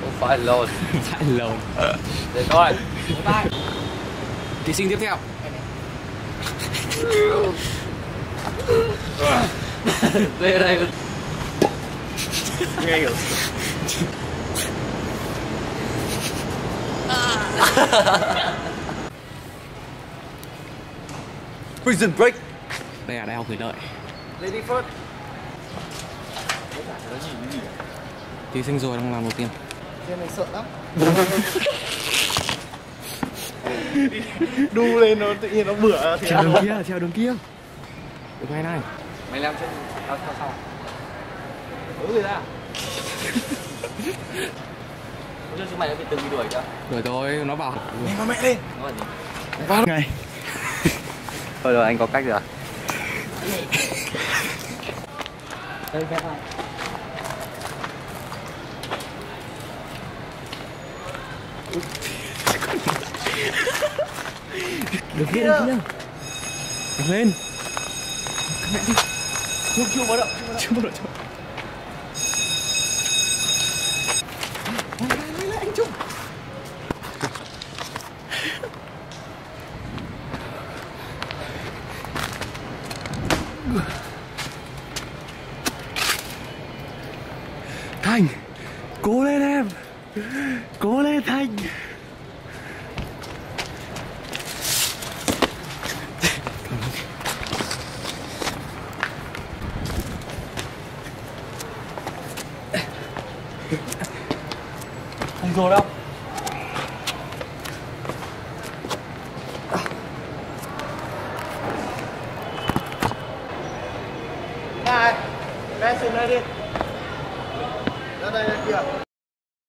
không phải lồn. Phải lồn. Để coi. Thí sinh tiếp theo. Về đây. Nghe rồi prison break. Đây là đại học thủy lợi. Lady first Thí sinh rồi đang làm đầu tiên. Trên này sợ lắm. Đu lên nó tự nhiên nó bửa thì Treo đường kia, treo đường kia. Được ngay này. Mày làm trên tao theo sau ừ người ra Lúc trước mày đã bị từng đuổi chưa? Rồi tôi, nó bảo. Nhanh con mẹ lên. Nó là gì? vào. Ngày Thôi rồi anh có cách rồi Đây phép Được kia, được kia Được lên. Chưa chưa bắt đầu Chưa bắt đầu chưa Thành Cố lên em Cố lên Thành Không rồi đâu. Này bé xuống đây đi. Ra đây đây kia